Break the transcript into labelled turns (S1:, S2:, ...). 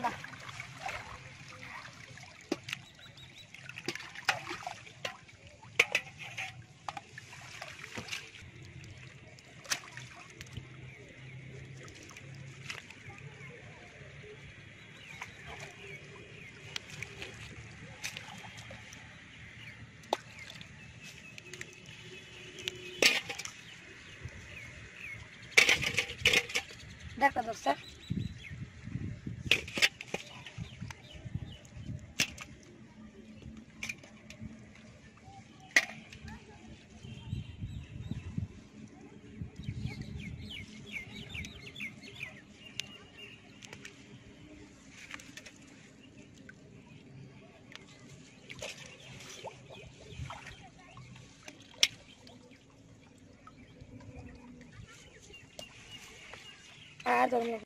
S1: tangga. Да, пожалуйста. 啊，怎么了？